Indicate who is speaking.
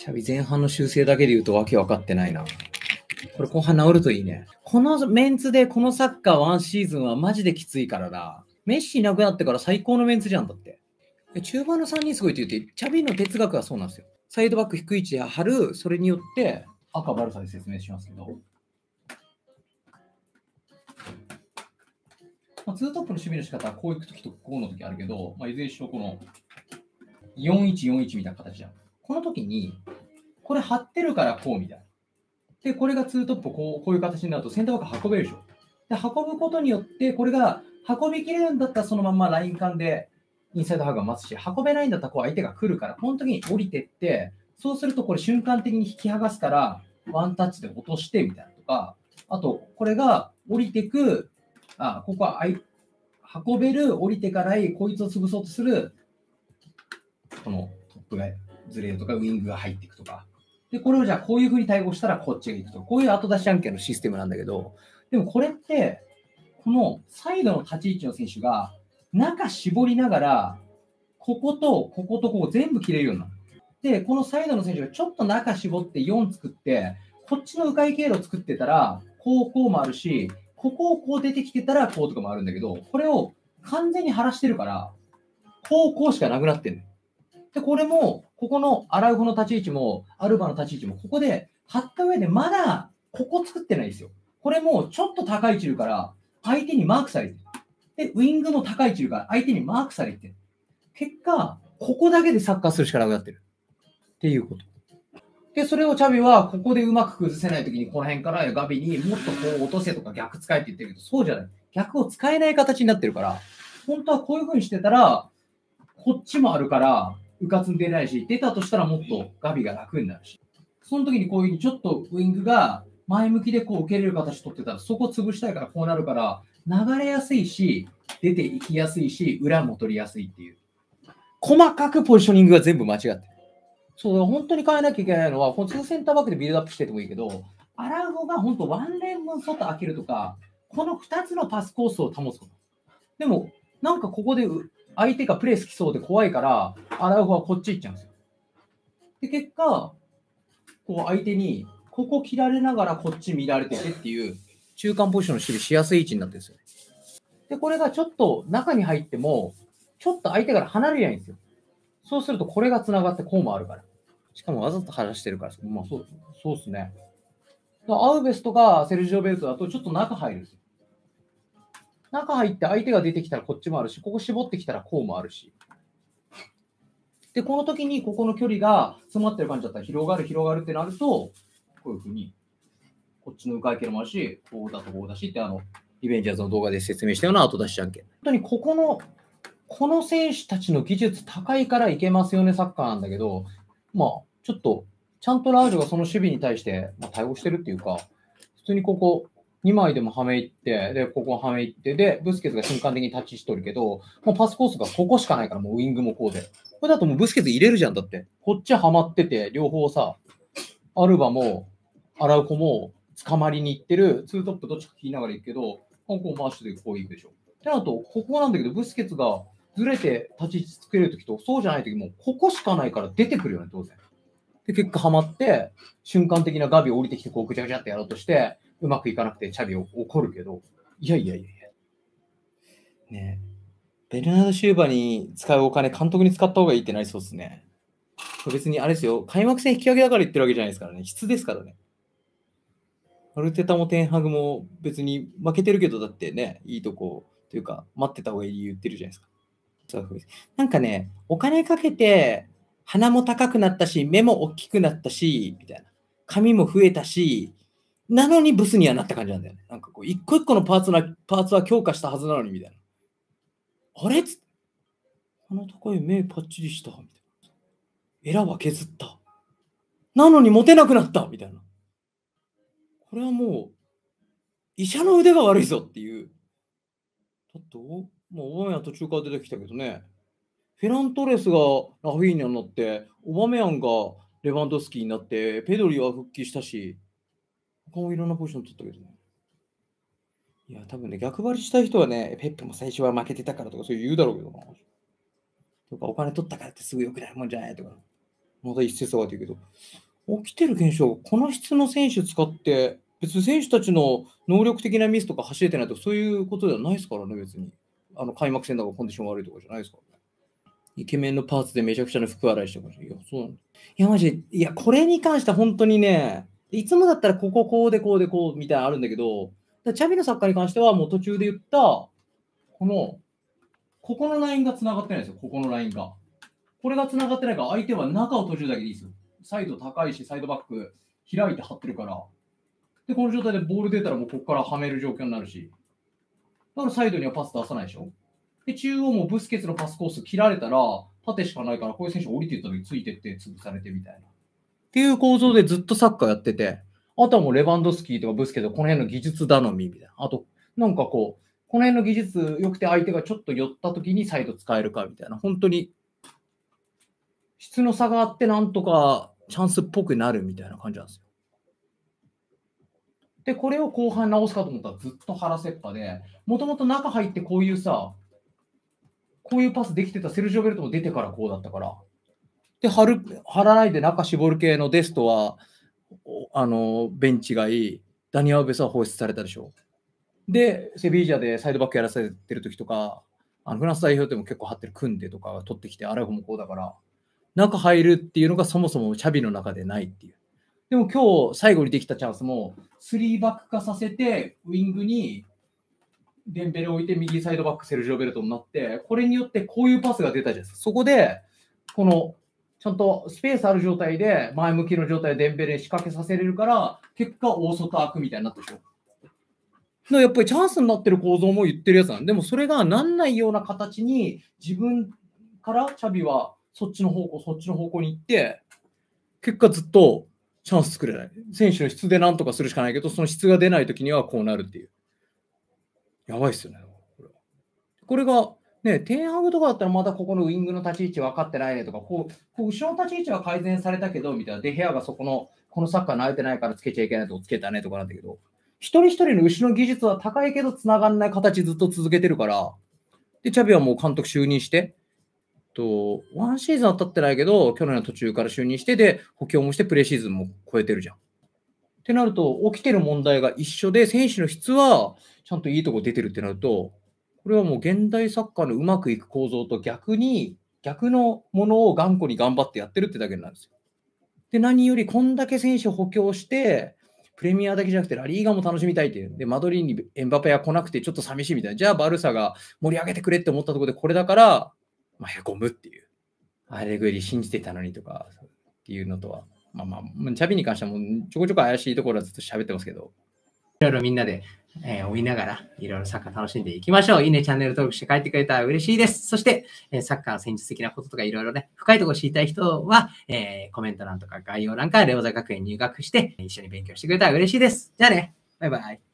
Speaker 1: シャビ前半の修正だけで言うとわけ分かってないな。これ後半治るといいね。このメンツでこのサッカーワンシーズンはマジできついからな。メッシいなくなってから最高のメンツじゃんだって。中盤の3人すごいって言って、チャビの哲学はそうなんですよ。サイドバック低い位置で張る、それによって、赤バルサで説明しますけど。まあ、ツートップの守備の仕方はこう行くときとこうのときあるけど、まあ、いずれにしろこの4141みたいな形じゃん。この時に、これ張ってるからこうみたいな。で、これがツートップこうこういう形になるとセンターバック運べるでしょ。で、運ぶことによって、これが運びきれるんだったらそのままライン間でインサイドハーグが待つし、運べないんだったらこう相手が来るから、この時に降りてって、そうするとこれ瞬間的に引き剥がすから、ワンタッチで落としてみたいなとか、あと、これが降りてく、あ、ここは運べる、降りてからい、こいつを潰そうとする、このトップがずれるとか、ウイングが入っていくとか。で、これをじゃあこういうふうに対応したらこっちが行くと。こういう後出し案件のシステムなんだけど、でもこれって、このサイドの立ち位置の選手が、中絞りながら、こことこことここ全部切れるようになる。で、このサイドの選手がちょっと中絞って4作って、こっちの迂回経路を作ってたら、こうこうもあるし、ここをこう出てきてたらこうとかもあるんだけど、これを完全に晴らしてるから、こうこうしかなくなってる。で、これも、ここのアラウホの立ち位置も、アルバの立ち位置も、ここで張った上でまだここ作ってないですよ。これもちょっと高い位置いるから、相手にマークされてる。で、ウィングも高い位置いるから、相手にマークされてる。結果、ここだけでサッカーするしかなくなってる。っていうこと。で、それをチャビは、ここでうまく崩せないときに、この辺からガビにもっとこう落とせとか逆使えって言ってるけど、そうじゃない。逆を使えない形になってるから、本当はこういう風にしてたら、こっちもあるから、うかつに出ないし、出たとしたらもっとガビが楽になるし。その時にこういうふうにちょっとウイングが前向きでこう受け入れる形取ってたら、そこ潰したいからこうなるから、流れやすいし、出ていきやすいし、裏も取りやすいっていう。細かくポジショニングが全部間違ってる。そう、本当に変えなきゃいけないのは、この2センターバックでビルドアップしててもいいけど、アラウゴが本当ワンレーン分外開けるとか、この2つのパスコースを保つこと。でも、なんかここでう相手がプレースきそうで怖いから、アラウゴはこっち行っちゃうんですよ。で、結果、こう相手に、ここ切られながらこっち見られててっていう、中間ポジションの守備しやすい位置になってるんですよね。で、これがちょっと中に入っても、ちょっと相手から離れないんですよ。そうするとこれが繋がってこうもあるから。しかもわざと離してるから、まあそうそうですね。アウベスとかセルジオ・ベルトだとちょっと中入るんですよ。中入って相手が出てきたらこっちもあるし、ここ絞ってきたらこうもあるし。で、この時にここの距離が詰まってる感じだったら広がる広がるってなると、こういうふうに、こっちの迂回系もあるし、こうだとこうだしって、あの、リベンジャーズの動画で説明したような後出しじゃんけん。本当にここの、この選手たちの技術高いからいけますよね、サッカーなんだけど、まあ、ちょっと、ちゃんとラージョがその守備に対して、まあ、対応してるっていうか、普通にここ、2枚でもはめいって、で、ここはめいって、で、ブスケツが瞬間的にタッチしとるけど、もうパスコースがここしかないから、もうウイングもこうで。これだともうブスケツ入れるじゃん、だって。こっちはまってて、両方さ、アルバも、アラウコも、捕まりに行ってる、ツートップどっちか聞きながら行くけど、こう回してこう行くでしょ。ってなると、ここなんだけど、ブスケツがずれて立ち位置作れるときと、そうじゃないときも、ここしかないから出てくるよね、当然。で、結果ハマって、瞬間的なガビを降りてきて、こうぐちゃぐちゃってやろうとして、うまくいかなくてチャビを怒るけど、いやいやいやいや。ねベルナード・シューバーに使うお金、監督に使った方がいいってなりそうですね。別にあれですよ、開幕戦引き分けだから言ってるわけじゃないですからね、質ですからね。アルテタもテンハグも別に負けてるけど、だってね、いいとこというか、待ってた方がいい言ってるじゃないですか。なんかね、お金かけて、鼻も高くなったし、目も大きくなったし、みたいな。髪も増えたし、なのにブスにはなった感じなんだよね。なんかこう、一個一個のパーツなパーツは強化したはずなのに、みたいな。あれ？つ鼻高い目パッチリした、みたいな。エラは削った。なのにモテなくなった、みたいな。これはもう、医者の腕が悪いぞっていう。だって、おまあ、オバメヤン途中から出てきたけどね。フェラントレスがラフィーニャになって、オバメヤンがレバンドスキーになって、ペドリは復帰したし、他もいろんなポジション取ったけどね。いや、多分ね、逆張りしたい人はね、ペップも最初は負けてたからとかそういう言うだろうけどな。とか、お金取ったからってすぐ良くなるもんじゃないとか。また一説が出るけど、起きてる現象、この質の選手使って、別に選手たちの能力的なミスとか走れてないとか、そういうことではないですからね、別に。あの開幕戦だからコンディション悪いとかじゃないですからね。イケメンのパーツでめちゃくちゃな服洗いしてました。いや、そうなんいや、マジいや、これに関しては本当にね、いつもだったらこここうでこうでこうみたいなのあるんだけど、チャビのサッカーに関してはもう途中で言った、この、ここのラインが繋がってないんですよ、ここのラインが。これが繋がってないから相手は中を閉じるだけでいいですよ。サイド高いし、サイドバック開いて張ってるから。で、この状態でボール出たらもうここからはめる状況になるし。だからサイドにはパス出さないでしょ。で、中央もブスケツのパスコース切られたら、縦しかないから、こういう選手降りていった時ついてって潰されてみたいな。っていう構造でずっとサッカーやってて、あとはもうレバンドスキーとかブスケとこの辺の技術頼みみたいな。あと、なんかこう、この辺の技術良くて相手がちょっと寄った時にサイド使えるかみたいな。本当に質の差があってなんとかチャンスっぽくなるみたいな感じなんですよ。で、これを後半直すかと思ったらずっと腹せっぱで、もともと中入ってこういうさ、こういうパスできてたセルジオベルトも出てからこうだったから。で、張る張らないで中絞る系のデストは、あの、ベンチがいい、ダニアウベスは放出されたでしょう。で、セビージャでサイドバックやらせてる時とか、あのフランス代表でも結構張ってる組んでとか取ってきて、アラフもこうだから、中入るっていうのがそもそもチャビの中でないっていう。でも今日最後にできたチャンスも、3バック化させて、ウィングにデンベルを置いて、右サイドバックセルジオベルトになって、これによってこういうパスが出たじゃないですか。そこで、このちゃんとスペースある状態で、前向きの状態でデンベレに仕掛けさせれるから、結果大外開くみたいになったでしょ。やっぱりチャンスになってる構造も言ってるやつなんでもそれがなんないような形に自分からチャビはそっちの方向、そっちの方向に行って、結果ずっとチャンス作れない。選手の質でなんとかするしかないけど、その質が出ないときにはこうなるっていう。やばいっすよね。これこれが、ね、テンハグとかだったらまたここのウイングの立ち位置分かってないねとか、こう、こう後ろの立ち位置は改善されたけど、みたいな。で、部屋がそこの、このサッカー慣れてないからつけちゃいけないとつけたねとかなんだけど、一人一人の後ろの技術は高いけど繋がんない形ずっと続けてるから、で、チャビはもう監督就任して、と、ワンシーズンは経ってないけど、去年の途中から就任して、で、補強もしてプレシーズンも超えてるじゃん。ってなると、起きてる問題が一緒で、選手の質はちゃんといいとこ出てるってなると、これはもう現代サッカーのうまくいく構造と逆に、逆のものを頑固に頑張ってやってるってだけなんですよ。で、何よりこんだけ選手補強して、プレミアだけじゃなくてラリーガも楽しみたいっていう。で、マドリーにエンバペは来なくてちょっと寂しいみたいな。じゃあバルサが盛り上げてくれって思ったところでこれだから、まあ、へこむっていう。アレグリ信じてたのにとか、っていうのとは、まあまあ、チャビに関してはもうちょこちょこ怪しいところはずっと喋ってますけど、いろいろみんなで、えー、追いながら、いろいろサッカー楽しんでいきましょう。いいね、チャンネル登録して帰ってくれたら嬉しいです。そして、えー、サッカー戦術的なこととかいろいろね、深いところ知りたい人は、えー、コメント欄とか概要欄からレオザ学園入学して、一緒に勉強してくれたら嬉しいです。じゃあね、バイバイ。